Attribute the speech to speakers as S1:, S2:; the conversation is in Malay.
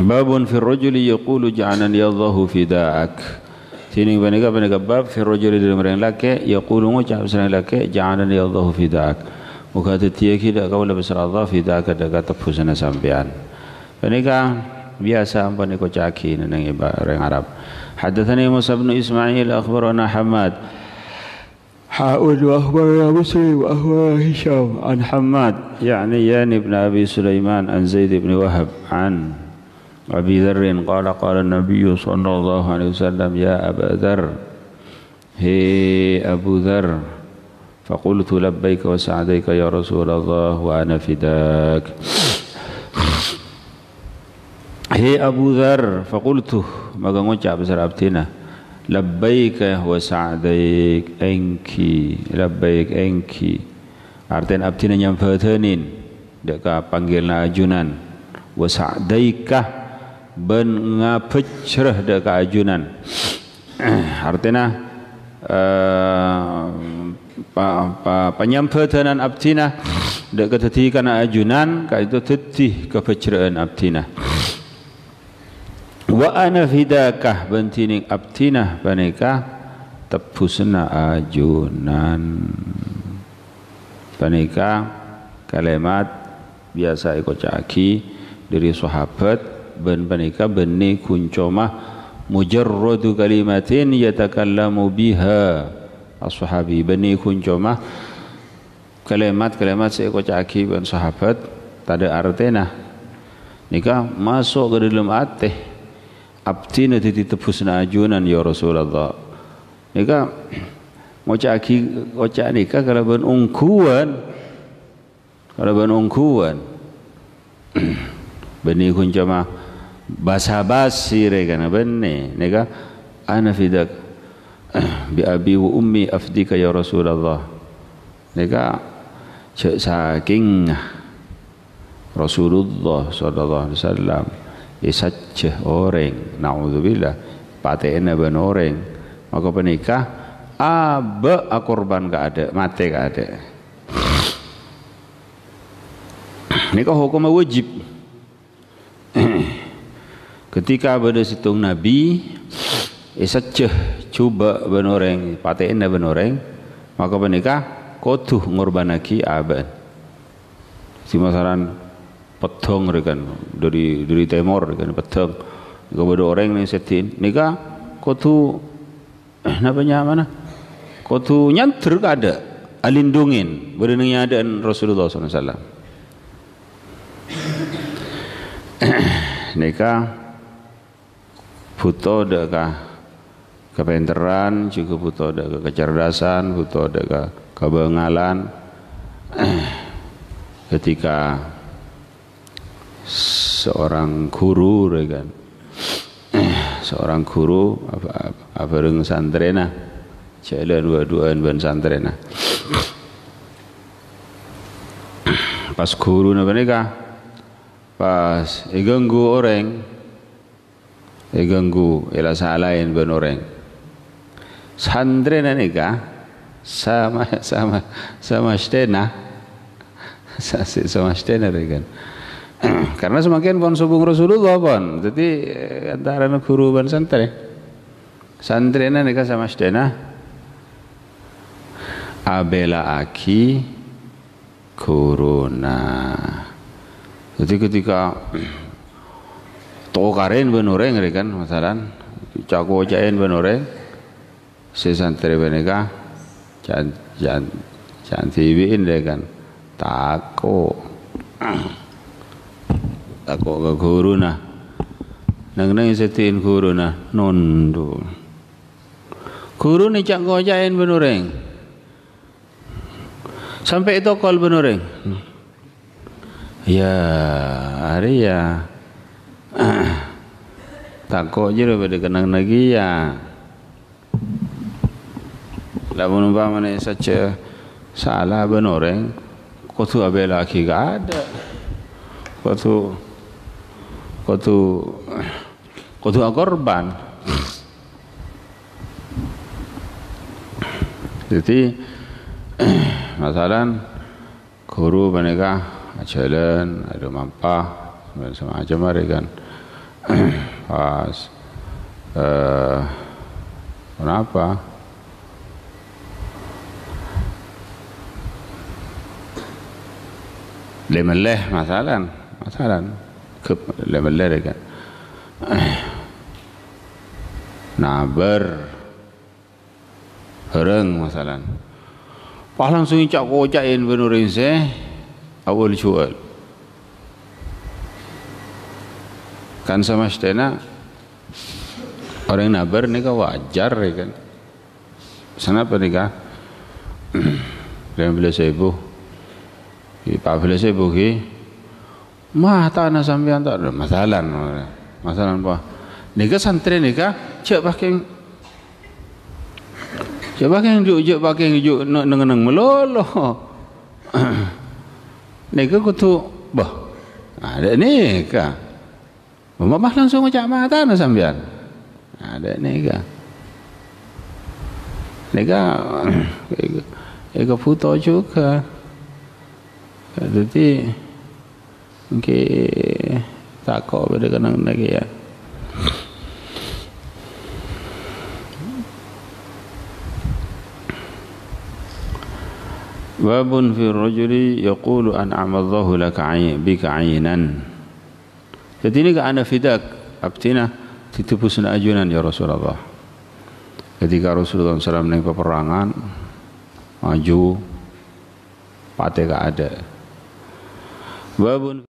S1: باب في الرجل يقول جعلني الله فداءك sini benega benega bab fi rajul di umrin lake yaqulu muja usran lake ja'alani Allah fidak mukata tiyaki da qawla bisra Allah fidak da ga tafusana sampean benega biasa ampane ko caki nang orang Arab حدثني موسى بن إسماعيل أخبرنا حماد حاول وأخبرنا مسلم وأخبرنا هشام عن حماد يعني يان بن أبي سليمان عن زيد بن وهب عن أبي ذر قال قال النبي صلى الله عليه وسلم يا أبا ذر هي أبو ذر. فقلت لبيك وسعديك يا رسول الله وأنا فداك. هي أبو ذر. فقلت ما قمت بسر أبتنا لبيك وسعديك أنكي لبيك أنكي Artinya abtina yang fathenin Deka panggilna ajunan Wasa'daikah ben ngapecreh de ka ajunan. Artinya uh, pa pa penyampaian abtina de ketetikan ajunan ka itu tetih kepecraan abtina. Wa ana fidakah bentining abtina panika tepusna ajunan. Panika kalimat biasa ikut caki dari sahabat ben panika benni kuncoma mujarradu kalimatin yatakallamu biha. Ashabi benni kuncoma kalimat-kalimat saya caki ben sahabat tada artena nika masuk ke dalam hati abtina titi tepusna ajunan ya Rasulullah. Nika ngocaki ngocak nika kalau ben ungkuan. Kalau ben ungkuan. Beni kuncoma basa basi regana benne nega ana fidak bi abi wa ummi afdika ya rasulullah nega cek saking rasulullah sallallahu alaihi wasallam. Isacce orang. Naudzubillah patena ben orang. Maka penikah? Aba akorban ka ada mate ka ada. Nikah hukum wajib Ketika pada situng Nabi Isaceh cuba benoreng Patein dan benoreng Maka menikah Kotuh ngorbanaki abad Si masaran Petong rekan Dari dari temor rekan petong Kepada orang yang setin Nikah Kotu Eh namanya mana? Kotu nyantar ada? Alindungin Berdengnya ada Rasulullah SAW Nikah butuh dekah kepinteran juga butuh dekah kecerdasan butuh dekah kebengalan. Ketika seorang guru kan? Seorang guru apa apa reng santrena jalan dua-duaan ban santrena pas guru nikah pas iganggu orang e ganggu. Ila salain ben orang sandre nanika sama sama sama stena sama stena regan karena semakin pon subung Rasulullah pon jadi eh, antara guru dan santri santri nanika sama stena abela aki corona. Jadi ketika to karen benoreng kan masalan. Cago jaen benoreng se santre benega jan jan jan tibiin kan. Tako tako ke guru na nang nang setin guru na nondu. Guru ni cago jaen benoreng sampai itu kol benoreng ya hari ya takut je pada kenang lagi ya. Lamun umpama ni saja salah benoreng kau tu abel gak ada. Kau tu kau tu kau tu korban. Jadi masalah guru mereka jalan ada mampah macam macam mereka kan. Pas uh, kenapa? Lemeleh masalah masalah. Ke lemeleh kan. Naber. Hereng masalah. Pas langsung cak kocakin benurin se awal jual kan sama stena orang naber ni kan wajar ya kan. Kenapa ni kan dia bila sebuh. Pak bila sebuh ki. Mah tanah sampean tak ada masalah masalah apa? Ni kan santri ni kan cek pakai cek pakai juk cek pakai juk nak neng melolo ni kan kutu bah ada ni kan Mamah langsung ucap mata na sambian. Ada ke? Ni ke? Eka foto juga. Jadi mungkin tak kau pada kenang lagi ya. Babun fi rajuli yaqulu an'ama Allahu laka bika 'aynan. Jadi ini ana fidak abtina titipu suna ajunan ya Rasulullah. Ketika Rasulullah SAW naik peperangan maju pateka ada. Babun